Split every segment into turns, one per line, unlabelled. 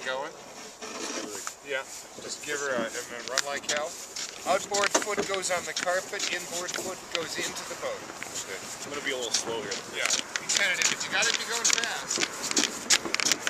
going. Yeah, just give her a, run like hell. Outboard foot goes on the carpet, inboard foot goes into the boat. Good.
I'm gonna be a little slow here.
Yeah. Be tentative, but you gotta be going fast.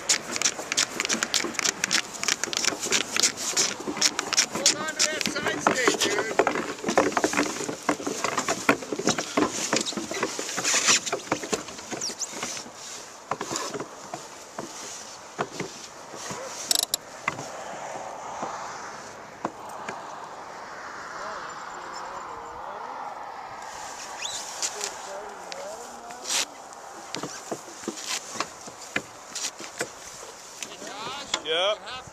Yep.